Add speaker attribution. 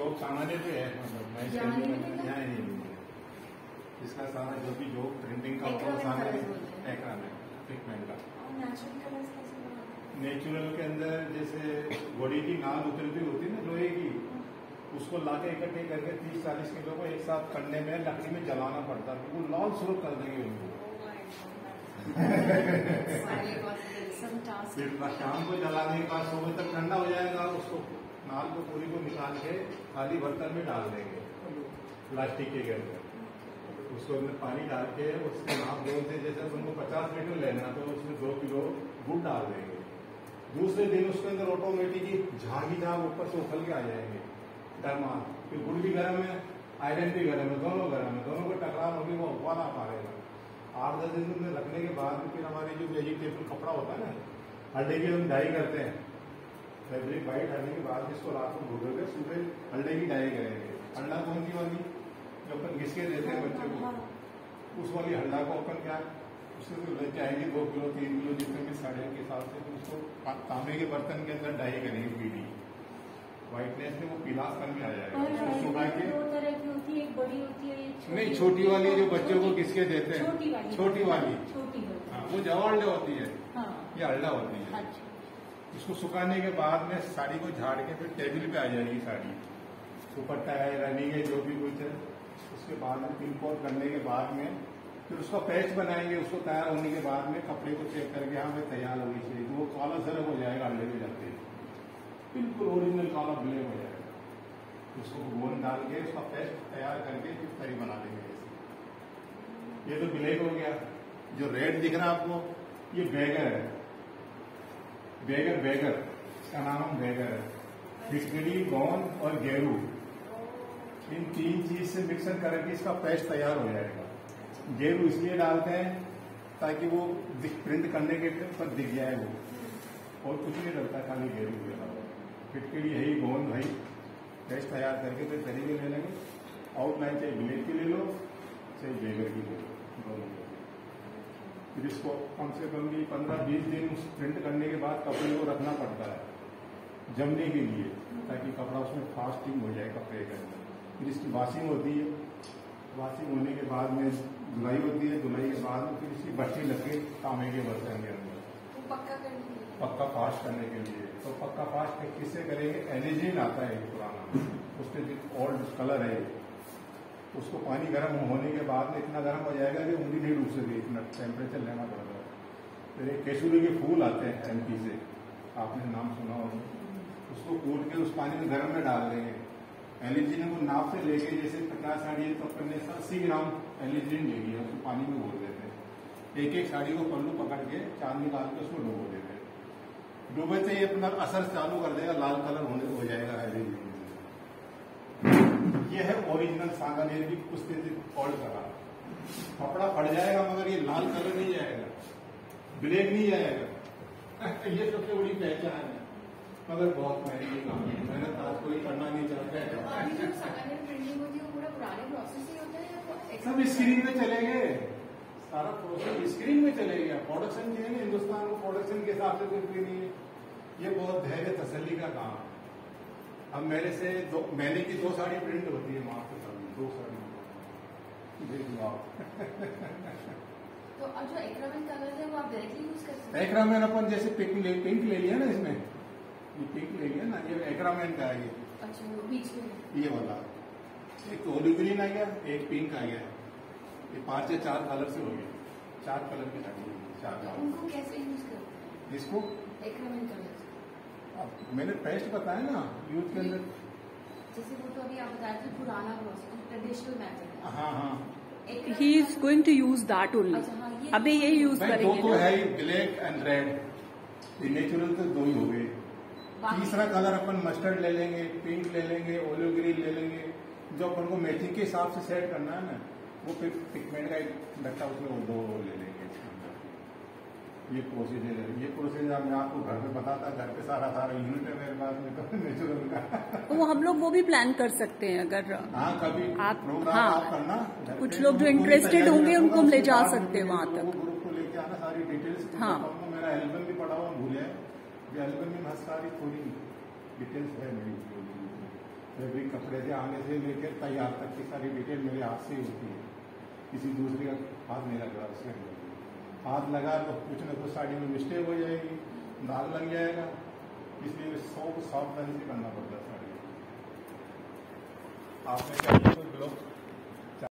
Speaker 1: Shop सामान्य पे है मतलब मैं इसके
Speaker 2: नहीं मिलेगा?
Speaker 1: सारा जो भी जो प्रिंटिंग का होता है।
Speaker 2: colours बोलते हैं।
Speaker 1: पिगमेंट का।
Speaker 2: नेचुरल
Speaker 1: के अंदर जैसे घोड़ी की नाल उतरती होती है ना लोहे की उसको लाके इकट्ठे करके तीस चालीस किलो को एक साथ करने में लकड़ी में जलाना पड़ता है। वो लाल सुरख कर देंगे उनको फिर शाम को जलाने के बाद सुबह तक ठंडा हो जाएगा उसको नाल को पूरी को निकाल के खाली बर्तन में डाल देंगे, प्लास्टिक के अंदर उसको अंदर पानी डाल के उसके नाम दो से जैसे उनको पचास लीटर लेना तो उसमें दो किलो गुड़ डाल देंगे। दूसरे दिन उसके अंदर ऑटोमेटिक ही झागी झाग ऊपर से उखल के आ जाएँगे। गर्मा फिर गुड़ भी गर्म है आयरन भी गर्म है, दोनों गर्म है, दोनों को टकराव होगी वो उबाला पाएगा आठ दस दिन में रखने के बाद फिर हमारे जो वेजिटेबल कपड़ा होता है ना हल्दी की हम डाई करते हैं। फैब्रिक वाइट हल्दी के बाद इसको रात को के सुबह हल्दी की डाई करेंगे हल्दा कौन सी वाली? जो अपन घिसके देते हैं बच्चे को। उस वाली हल्दा को अपन क्या? उससे तो आएँगे दो किलो तीन किलो जितने भी साड़ियों के हिसाब से फिर उसको तांबे के बर्तन के अंदर डाई करेंगे पीढ़ी व्हाइटनेस में वो पीलापन में आ जाएगा। उसको सुखा के
Speaker 2: है है
Speaker 1: नहीं छोटी वाली जो बच्चों को किसके देते हैं।
Speaker 2: छोटी वाली।
Speaker 1: छोटी वाली। हाँ, वो जवाड़े होती है।
Speaker 2: हाँ।
Speaker 1: ये अल्डा होती है।
Speaker 2: अच्छा।
Speaker 1: इसको सुखाने के बाद में साड़ी को झाड़ के फिर टेबल पे आ जाएगी साड़ी। दुपट्टा है रनिंग है, जो भी कुछ है। उसके बाद में पिन कोड करने के बाद में फिर उसका पैच बनाएँगे, उसको तैयार होने के बाद में कपड़े को चेक करके हाँ भाई तैयार होनी चाहिए वो काला सरक हो जाएगा अंडे में जाते बिल्कुल ओरिजिनल काला ब्लैक हो जाएगा। उसको गोल डाल के उसका पेस्ट तैयार करके फिर तरी बना देंगे ये तो ब्लैक हो गया। जो रेड दिख रहा है आपको, ये बैगर है। बेगर बेगर इसका नाम बेगर है खिचड़ी गौन और गेरू इन तीन चीज़ से मिक्सर करके इसका पेस्ट तैयार हो जाएगा। गेरू इसलिए डालते हैं ताकि वो प्रिंट करने के पर दिख जाए वो। और कुछ नहीं डलता खाली गेरू के अलावा। है ही गोंद भाई पेस्ट तैयार करके फिर तरीके ले लेंगे। आउटलाइन चाहे ब्लेड की ले लो, चाहे बेगर की ले लो। दोनों की। फिर इसको कम से कम भी पंद्रह बीस दिन उस प्रिंट करने के बाद कपड़े को रखना पड़ता है जमने के लिए ताकि कपड़ा उसमें फास्टिंग हो जाए कपड़े के अंदर। फिर इसकी वॉशिंग होती है। वाशिंग होने के बाद में धुलाई होती है। धुलाई के बाद में फिर इसकी बच्ची लग के तांबे के बर्तन के अंदर।
Speaker 2: तो पक्का
Speaker 1: फास्ट करने के लिए। तो पक्का फास्ट किससे करेंगे? एलिजिन आता है पुराना। उसके जो ओल्ड कलर है उसको पानी गर्म होने के बाद में इतना गर्म हो जाएगा कि उंगली नहीं डूब सके, इतना टेम्परेचर लेना पड़ता है फिर एक केसुरी के फूल आते हैं एमपी से। आपने नाम सुना होगा। उसको कूट के उस पानी में गर्म में डाल देंगे। एलिजिन को नाप से लेके जैसे पचास साड़ी है तो अपने अस्सी ग्राम एलिजिन लेगी उसको पानी में घोल देते हैं। एक एक साड़ी को पल्लू पकड़ के चाँद निकाल के उसको डुबो देते हैं। डूबे से ही अपना असर चालू कर देगा, लाल कलर होने हो जाएगा एलिजिन ये है ओरिजिनल सांगानेर की पुस्तिक फॉल्ट करा। कपड़ा फट जाएगा मगर ये लाल कलर नहीं जाएगा ब्लैक नहीं जाएगा ये सबसे बड़ी पहचान है। मगर बहुत महँगी काम है। मेहनत आज कोई करना नहीं चाहता है।
Speaker 2: अभी जो सगाई प्रिंटिंग होती है वो पूरा पुराने प्रोसेस ही होता है या तो
Speaker 1: सब स्क्रीन में चले गए। सारा प्रोसेस स्क्रीन में चलेगा प्रोडक्शन जो है ना हिंदुस्तान को प्रोडक्शन के हिसाब से कुछ भी नहीं है। ये बहुत धैर्य तसल्ली का काम है। अब मेरे से दो महीने की दो साड़ी प्रिंट होती है पे कभी दो साड़ी।
Speaker 2: तो अब जो एक्रामिन कलर है वो आप डायरेक्टली यूज़ कर सकते हैं?
Speaker 1: एक्रामैन अपन जैसे पिंक ले पिंक ले लिया ना इसमें? ये पिंक ले लिया ना ये एक्रामैन का है ये।
Speaker 2: अच्छा वो बीच में
Speaker 1: ये वाला। एक तो ओलिव ग्रीन आ गया एक पिंक आ गया। ये पाँच या चार कलर से हो गया। चार कलर की साड़ी चार
Speaker 2: उनको कैसे यूज़ करते हैं?
Speaker 1: इसको?
Speaker 2: एक्रामिन कलर
Speaker 1: मैंने पेस्ट बताया ना यूथ के अंदर।
Speaker 2: जैसे वो तो अभी आप बता रहे थे पुराना ट्रेडिशनल मेथड है।
Speaker 1: हाँ हाँ।
Speaker 3: Is going to use that only
Speaker 2: ये-
Speaker 3: अभी यही यूज़
Speaker 1: भाई दो
Speaker 3: करेंगे।
Speaker 1: तो है ही ब्लैक एंड रेड ये नेचुरल तो दो ही हो गए। तीसरा कलर अपन मस्टर्ड ले लेंगे पिंक ले लेंगे ओलिव ग्रीन ले लेंगे। जो अपन को मैचिंग के हिसाब से सेट करना है ना वो फिर पिगमेंट का एक डट्टा उसमें वो दो ले लेंगे। ये प्रोसीजर है ये प्रोसीजर मैं आपको घर में बताता घर पे सारा सारा यूनिट है मेरे पास में तो नेचुरल का
Speaker 3: वो हम लोग वो भी प्लान कर सकते हैं अगर
Speaker 1: हाँ कभी
Speaker 3: आप- हाँ।
Speaker 1: आप करना
Speaker 3: कुछ लोग जो
Speaker 1: इंटरेस्टेड
Speaker 3: होंगे, उनको हम ले जा सकते हैं वहाँ तक।
Speaker 1: ग्रुप को लेके आना सारी डिटेल्स
Speaker 3: हाँ।
Speaker 1: मेरा एल्बम भी पड़ा हुआ भूले एल्बम में सारी थोड़ी डिटेल्स है मेरी फैब्रिक कपड़े से आने से लेकर तैयार तक की सारी डिटेल मेरे हाथ से ही होती है किसी दूसरे का हाथ नहीं लग रहा उसके अंदर हाथ लगा तो कुछ ना कुछ साड़ी में मिस्टेक हो जाएगी, दाग लग जाएगा। इसलिए सौ सावधानी से करना पड़ता है साड़ी। आपने क्या कोई ग्लोव